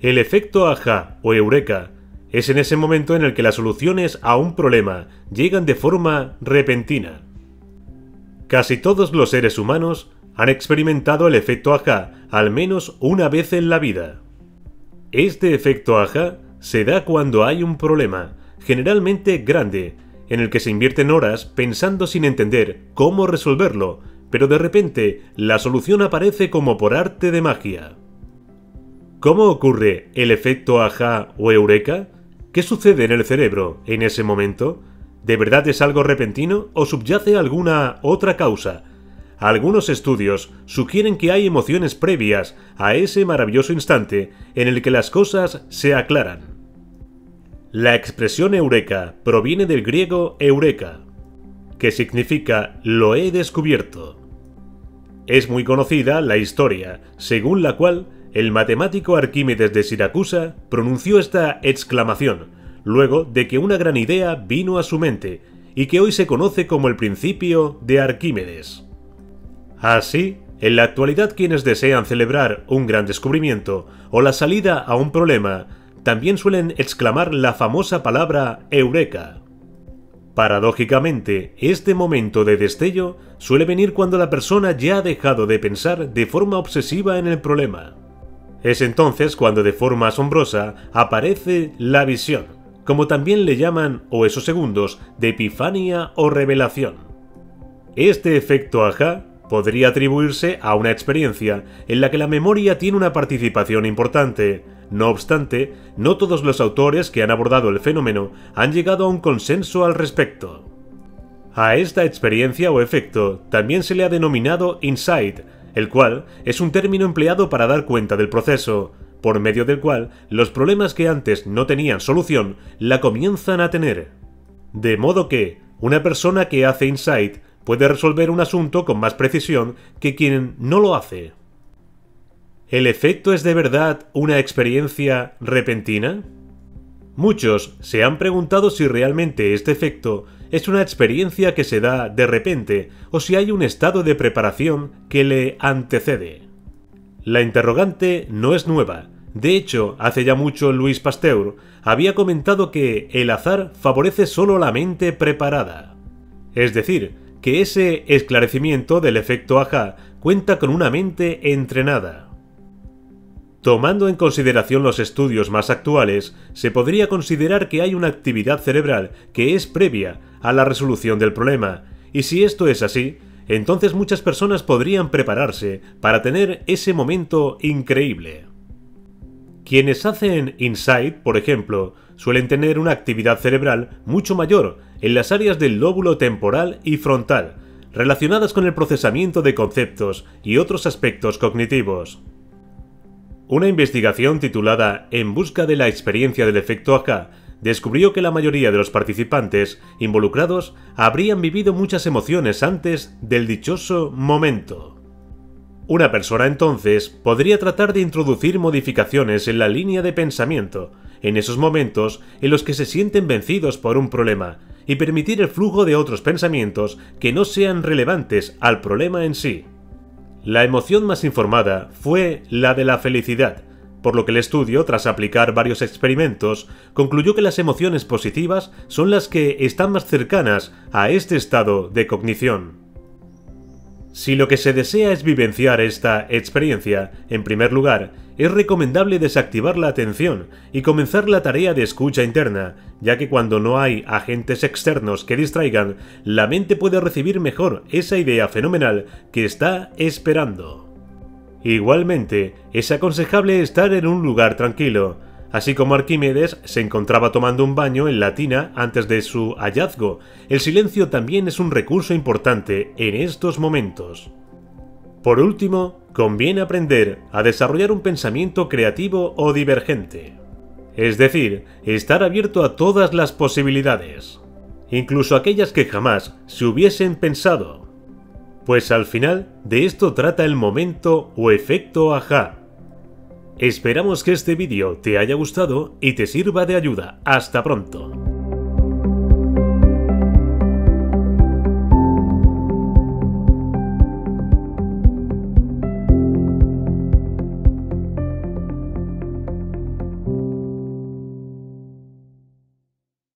El efecto aja o eureka es en ese momento en el que las soluciones a un problema llegan de forma repentina. Casi todos los seres humanos han experimentado el efecto aja al menos una vez en la vida. Este efecto aja se da cuando hay un problema, generalmente grande, en el que se invierten horas pensando sin entender cómo resolverlo, pero de repente la solución aparece como por arte de magia. ¿Cómo ocurre el efecto aja o eureka? ¿Qué sucede en el cerebro en ese momento? ¿De verdad es algo repentino o subyace alguna otra causa? Algunos estudios sugieren que hay emociones previas a ese maravilloso instante en el que las cosas se aclaran. La expresión eureka proviene del griego eureka, que significa lo he descubierto. Es muy conocida la historia, según la cual el matemático Arquímedes de Siracusa pronunció esta exclamación luego de que una gran idea vino a su mente y que hoy se conoce como el principio de Arquímedes. Así, en la actualidad quienes desean celebrar un gran descubrimiento o la salida a un problema también suelen exclamar la famosa palabra eureka. Paradójicamente, este momento de destello suele venir cuando la persona ya ha dejado de pensar de forma obsesiva en el problema. Es entonces cuando de forma asombrosa aparece la visión, como también le llaman o esos segundos de epifanía o revelación. Este efecto ajá podría atribuirse a una experiencia en la que la memoria tiene una participación importante. No obstante, no todos los autores que han abordado el fenómeno han llegado a un consenso al respecto. A esta experiencia o efecto también se le ha denominado insight, el cual es un término empleado para dar cuenta del proceso, por medio del cual los problemas que antes no tenían solución la comienzan a tener. De modo que, una persona que hace insight puede resolver un asunto con más precisión que quien no lo hace. ¿El efecto es de verdad una experiencia repentina? Muchos se han preguntado si realmente este efecto es una experiencia que se da de repente o si hay un estado de preparación que le antecede. La interrogante no es nueva. De hecho, hace ya mucho Luis Pasteur había comentado que el azar favorece solo la mente preparada. Es decir, que ese esclarecimiento del efecto ajá cuenta con una mente entrenada. Tomando en consideración los estudios más actuales, se podría considerar que hay una actividad cerebral que es previa a la resolución del problema, y si esto es así, entonces muchas personas podrían prepararse para tener ese momento increíble. Quienes hacen insight, por ejemplo, suelen tener una actividad cerebral mucho mayor en las áreas del lóbulo temporal y frontal, relacionadas con el procesamiento de conceptos y otros aspectos cognitivos. Una investigación titulada En busca de la experiencia del efecto acá descubrió que la mayoría de los participantes involucrados habrían vivido muchas emociones antes del dichoso momento. Una persona entonces podría tratar de introducir modificaciones en la línea de pensamiento, en esos momentos en los que se sienten vencidos por un problema, y permitir el flujo de otros pensamientos que no sean relevantes al problema en sí. La emoción más informada fue la de la felicidad, por lo que el estudio, tras aplicar varios experimentos, concluyó que las emociones positivas son las que están más cercanas a este estado de cognición. Si lo que se desea es vivenciar esta experiencia, en primer lugar, es recomendable desactivar la atención y comenzar la tarea de escucha interna, ya que cuando no hay agentes externos que distraigan, la mente puede recibir mejor esa idea fenomenal que está esperando. Igualmente, es aconsejable estar en un lugar tranquilo, Así como Arquímedes se encontraba tomando un baño en la tina antes de su hallazgo, el silencio también es un recurso importante en estos momentos. Por último, conviene aprender a desarrollar un pensamiento creativo o divergente. Es decir, estar abierto a todas las posibilidades, incluso aquellas que jamás se hubiesen pensado. Pues al final de esto trata el momento o efecto ajá, Esperamos que este vídeo te haya gustado y te sirva de ayuda. Hasta pronto.